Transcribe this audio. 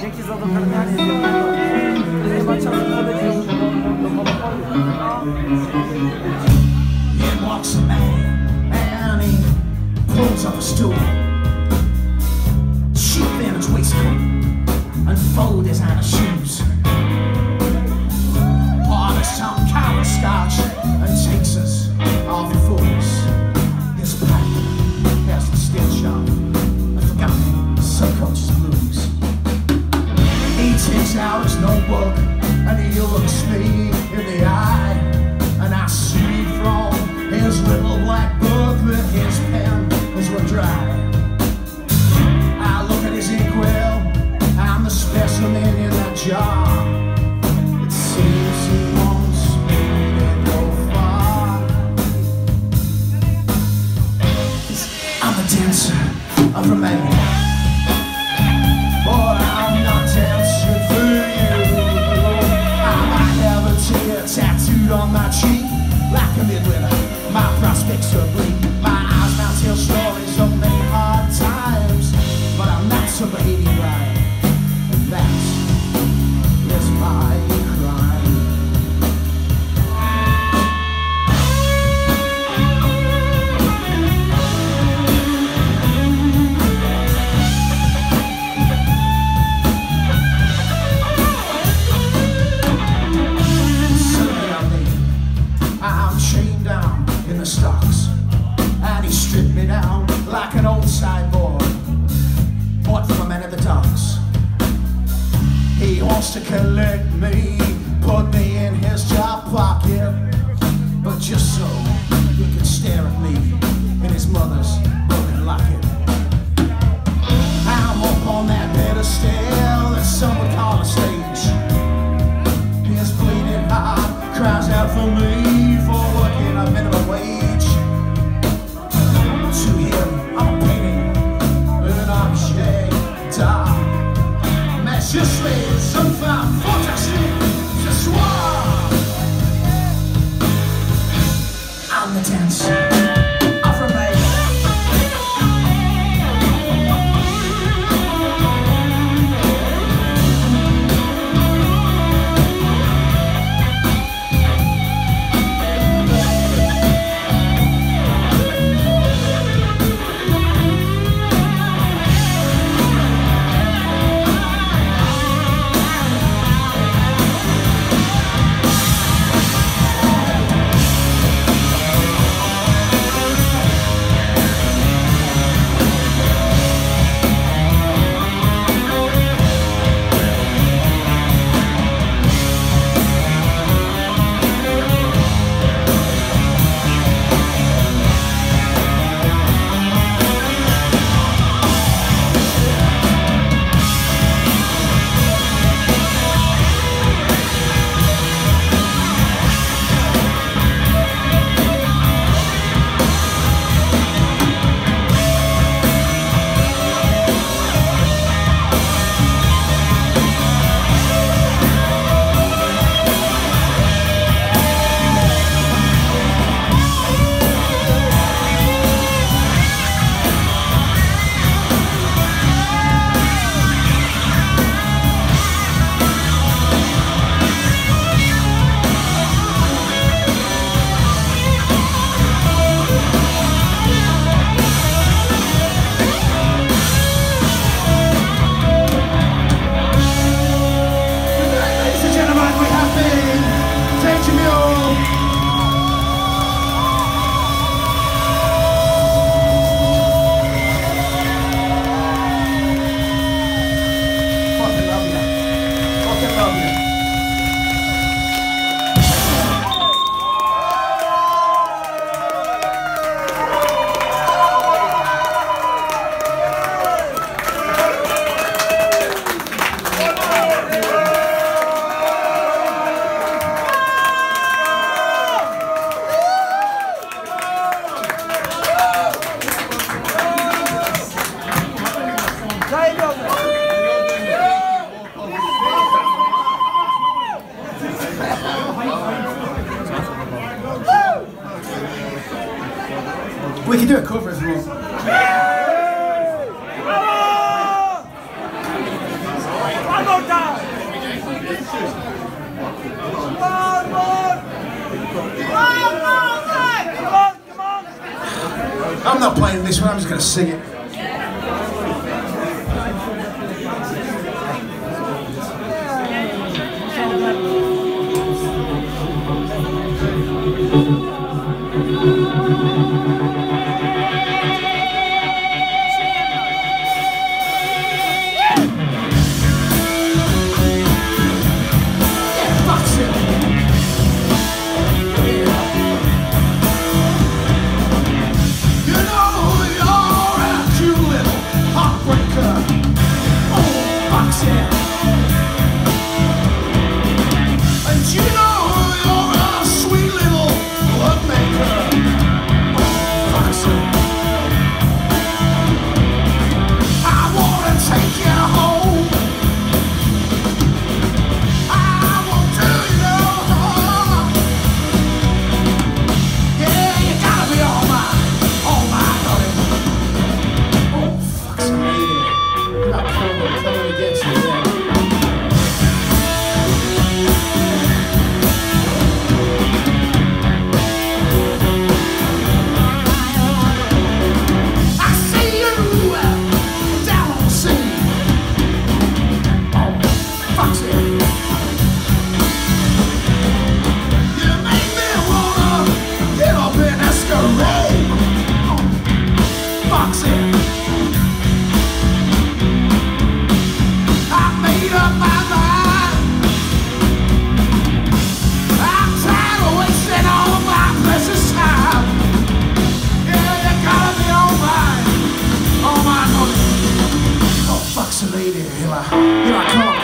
Dzięki za. In walks a man, and he pulls up a stool. Sheath in his waistcoat, and fold his of shoes. Out his notebook, and he looks me in the eye. And I see from his little black book that his pen is run dry. I look at his inkwell, I'm the specimen in that jar. Right, and that wants to collect me, put me in his job pocket, but just so he can stare at me We can do a cover as well. I'm not playing this one, I'm just going to sing it. Here I, here I come,